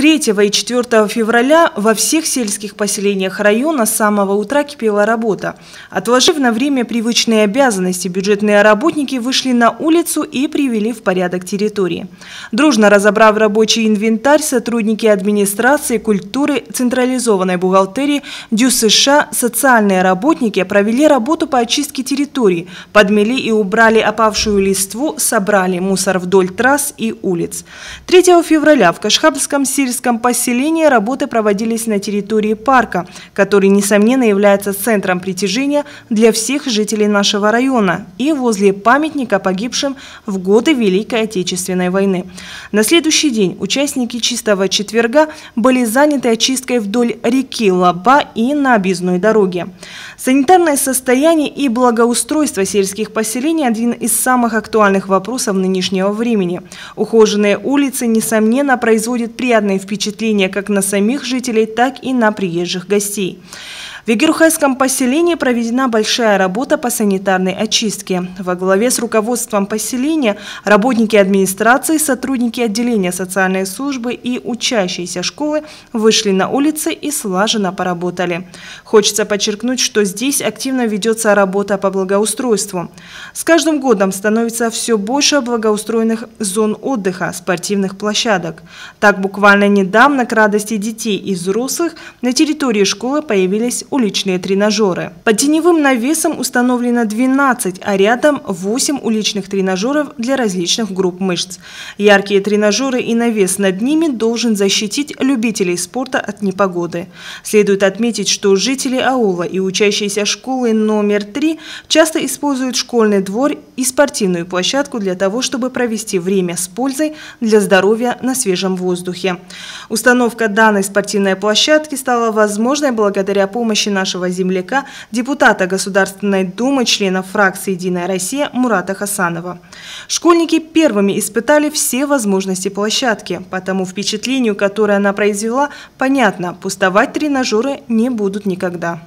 3 и 4 февраля во всех сельских поселениях района с самого утра кипела работа. Отложив на время привычные обязанности, бюджетные работники вышли на улицу и привели в порядок территории. Дружно разобрав рабочий инвентарь, сотрудники администрации, культуры, централизованной бухгалтерии, Дю США, социальные работники провели работу по очистке территории, подмели и убрали опавшую листву, собрали мусор вдоль трасс и улиц. 3 февраля в Кашхабском сельском сельском поселении работы проводились на территории парка, который, несомненно, является центром притяжения для всех жителей нашего района и возле памятника погибшим в годы Великой Отечественной войны. На следующий день участники «Чистого четверга» были заняты очисткой вдоль реки Лаба и на объездной дороге. Санитарное состояние и благоустройство сельских поселений – один из самых актуальных вопросов нынешнего времени. Ухоженные улицы, несомненно, производят приятные впечатление как на самих жителей, так и на приезжих гостей. В Егерухайском поселении проведена большая работа по санитарной очистке. Во главе с руководством поселения работники администрации, сотрудники отделения социальной службы и учащиеся школы вышли на улицы и слаженно поработали. Хочется подчеркнуть, что здесь активно ведется работа по благоустройству. С каждым годом становится все больше благоустроенных зон отдыха, спортивных площадок. Так буквально недавно к радости детей и взрослых на территории школы появились уличные тренажеры. Под теневым навесом установлено 12, а рядом 8 уличных тренажеров для различных групп мышц. Яркие тренажеры и навес над ними должен защитить любителей спорта от непогоды. Следует отметить, что жители аула и учащиеся школы номер 3 часто используют школьный двор и спортивную площадку для того, чтобы провести время с пользой для здоровья на свежем воздухе. Установка данной спортивной площадки стала возможной благодаря помощи помощи нашего земляка, депутата Государственной Думы, члена фракции «Единая Россия» Мурата Хасанова. Школьники первыми испытали все возможности площадки, потому впечатлению, которое она произвела, понятно, пустовать тренажеры не будут никогда.